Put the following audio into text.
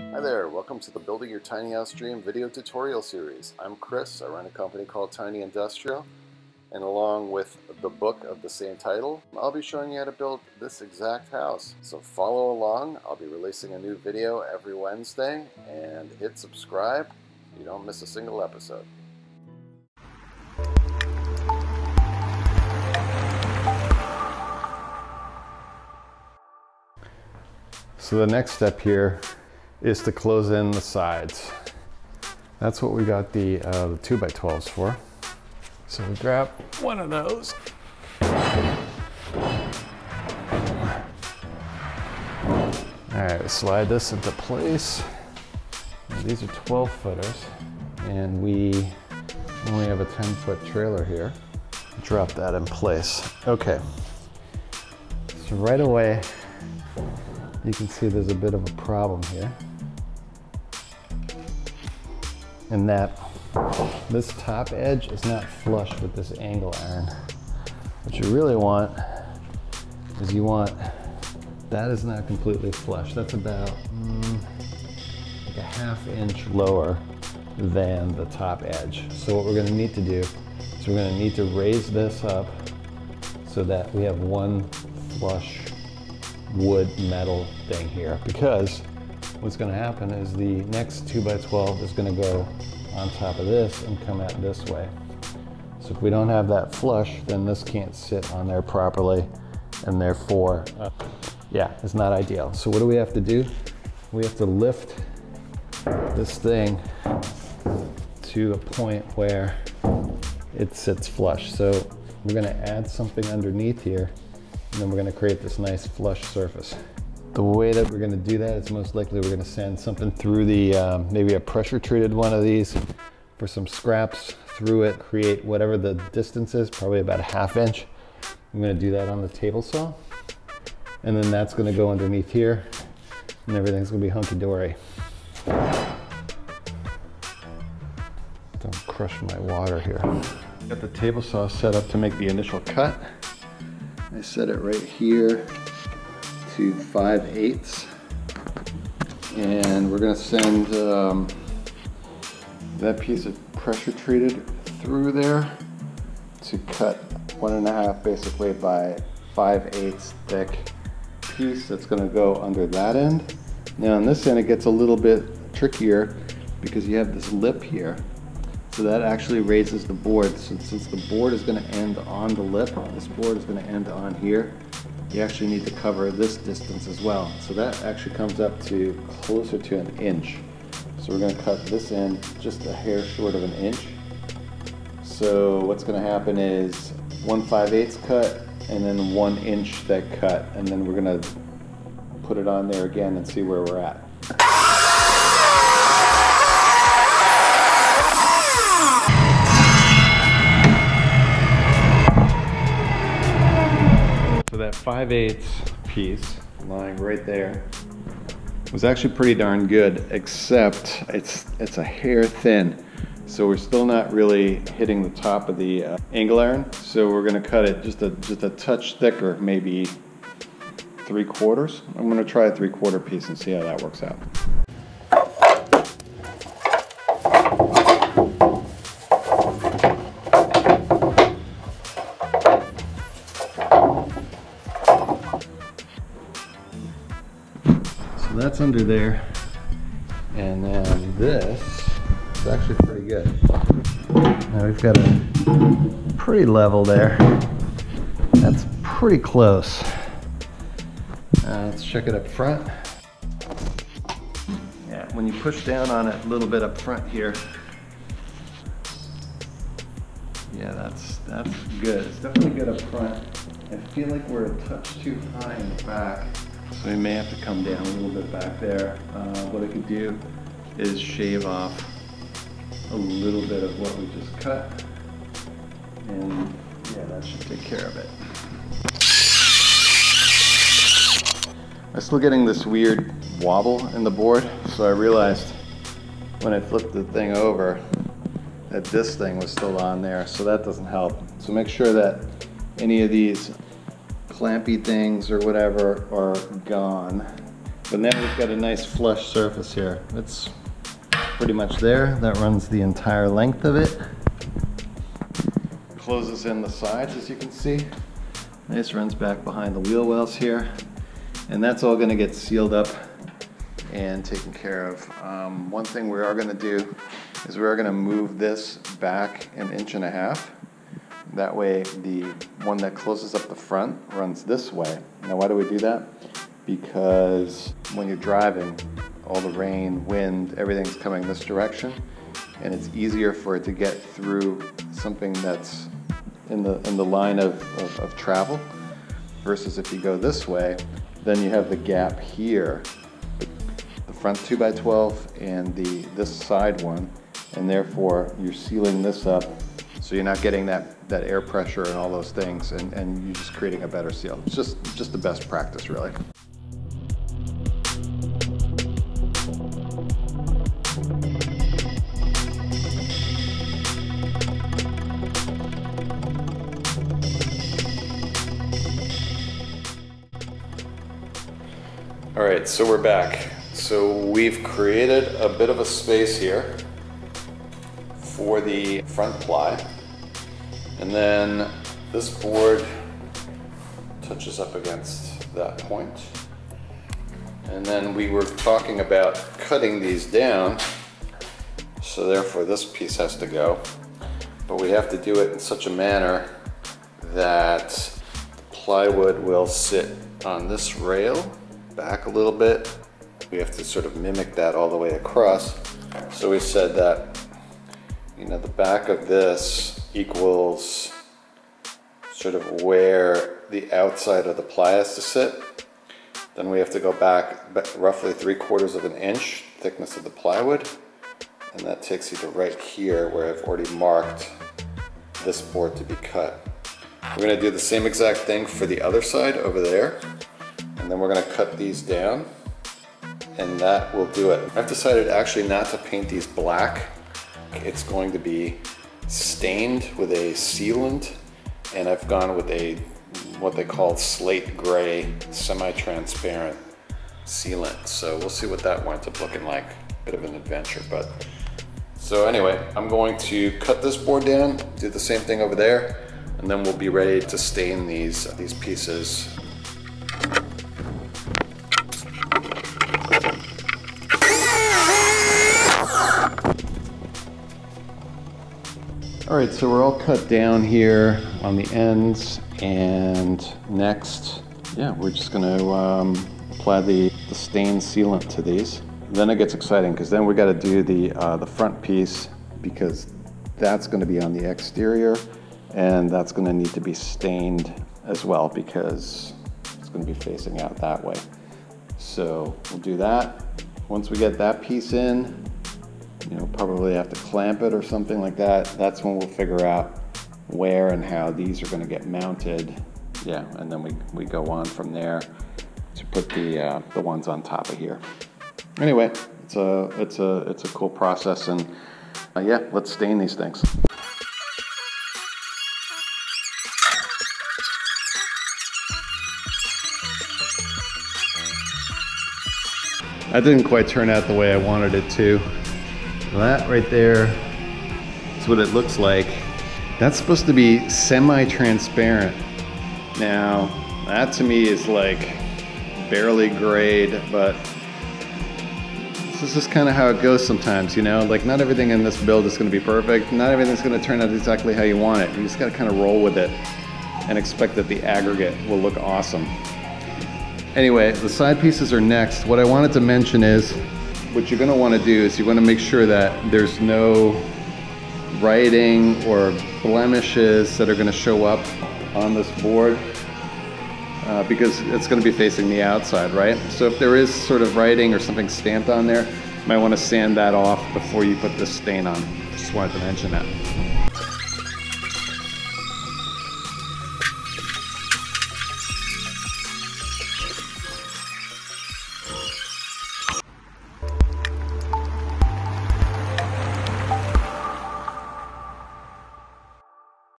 Hi there, welcome to the Building Your Tiny House Dream video tutorial series. I'm Chris, I run a company called Tiny Industrial, and along with the book of the same title, I'll be showing you how to build this exact house. So follow along, I'll be releasing a new video every Wednesday, and hit subscribe so you don't miss a single episode. So the next step here is to close in the sides. That's what we got the, uh, the 2x12s for. So we grab one of those. All right, slide this into place. these are 12 footers and we only have a 10 foot trailer here. Drop that in place. Okay, so right away, you can see there's a bit of a problem here. And that this top edge is not flush with this angle iron. What you really want is you want, that is not completely flush. That's about mm, like a half inch lower than the top edge. So what we're gonna need to do is we're gonna need to raise this up so that we have one flush wood metal thing here because what's going to happen is the next 2x12 is going to go on top of this and come out this way. So if we don't have that flush, then this can't sit on there properly and therefore, yeah, it's not ideal. So what do we have to do? We have to lift this thing to a point where it sits flush. So we're gonna add something underneath here and then we're gonna create this nice flush surface. The way that we're gonna do that is most likely we're gonna send something through the, um, maybe a pressure treated one of these for some scraps through it, create whatever the distance is, probably about a half inch. I'm gonna do that on the table saw. And then that's gonna go underneath here and everything's gonna be hunky-dory. Don't crush my water here. Got the table saw set up to make the initial cut. I set it right here to 5 eighths. And we're gonna send um, that piece of pressure treated through there to cut one and a half basically by 5 eighths thick piece that's gonna go under that end. Now on this end it gets a little bit trickier because you have this lip here so that actually raises the board. So since the board is going to end on the lip, this board is going to end on here, you actually need to cover this distance as well. So that actually comes up to closer to an inch. So we're going to cut this end just a hair short of an inch. So what's going to happen is 1 5 eighths cut and then 1 inch that cut and then we're going to put it on there again and see where we're at. That 5 8 piece lying right there was actually pretty darn good, except it's, it's a hair thin. So we're still not really hitting the top of the uh, angle iron. So we're gonna cut it just a, just a touch thicker, maybe three quarters. I'm gonna try a three quarter piece and see how that works out. Under there. And then this is actually pretty good. Now we've got a pretty level there. That's pretty close. Uh, let's check it up front. Yeah, when you push down on it a little bit up front here, yeah, that's that's good. It's definitely good up front. I feel like we're a touch too high in the back. So we may have to come down a little bit back there. Uh, what I could do is shave off a little bit of what we just cut. And yeah, that should take care of it. I'm still getting this weird wobble in the board, so I realized when I flipped the thing over that this thing was still on there, so that doesn't help. So make sure that any of these clampy things or whatever are gone. But now we've got a nice flush surface here. It's pretty much there. That runs the entire length of it. Closes in the sides as you can see. Nice runs back behind the wheel wells here. And that's all gonna get sealed up and taken care of. Um, one thing we are gonna do is we are gonna move this back an inch and a half. That way the one that closes up the front runs this way. Now why do we do that? Because when you're driving, all the rain, wind, everything's coming this direction and it's easier for it to get through something that's in the, in the line of, of, of travel versus if you go this way, then you have the gap here, the front 2x12 and the this side one, and therefore you're sealing this up so you're not getting that, that air pressure and all those things and, and you're just creating a better seal. It's just, just the best practice really. All right, so we're back. So we've created a bit of a space here for the front ply. And then this board touches up against that point. And then we were talking about cutting these down. So therefore this piece has to go. But we have to do it in such a manner that plywood will sit on this rail back a little bit. We have to sort of mimic that all the way across. So we said that, you know, the back of this equals sort of where the outside of the ply has to sit. Then we have to go back roughly three quarters of an inch thickness of the plywood. And that takes you to right here where I've already marked this board to be cut. We're gonna do the same exact thing for the other side over there. And then we're gonna cut these down and that will do it. I've decided actually not to paint these black. It's going to be stained with a sealant and I've gone with a what they call slate gray semi-transparent sealant. So we'll see what that winds up looking like. Bit of an adventure, but so anyway, I'm going to cut this board down, do the same thing over there, and then we'll be ready to stain these, these pieces All right, so we're all cut down here on the ends and next, yeah, we're just gonna um, apply the, the stain sealant to these. Then it gets exciting because then we gotta do the, uh, the front piece because that's gonna be on the exterior and that's gonna need to be stained as well because it's gonna be facing out that way. So we'll do that. Once we get that piece in, you know, probably have to clamp it or something like that. That's when we'll figure out where and how these are going to get mounted. Yeah, and then we, we go on from there to put the, uh, the ones on top of here. Anyway, it's a, it's a, it's a cool process and uh, yeah, let's stain these things. That didn't quite turn out the way I wanted it to. That right there is what it looks like. That's supposed to be semi-transparent. Now, that to me is like barely grayed, but this is kind of how it goes sometimes, you know? Like not everything in this build is gonna be perfect. Not everything's gonna turn out exactly how you want it. You just gotta kind of roll with it and expect that the aggregate will look awesome. Anyway, the side pieces are next. What I wanted to mention is what you're going to want to do is you want to make sure that there's no writing or blemishes that are going to show up on this board uh, because it's going to be facing the outside, right? So if there is sort of writing or something stamped on there, you might want to sand that off before you put the stain on. Just wanted to mention that.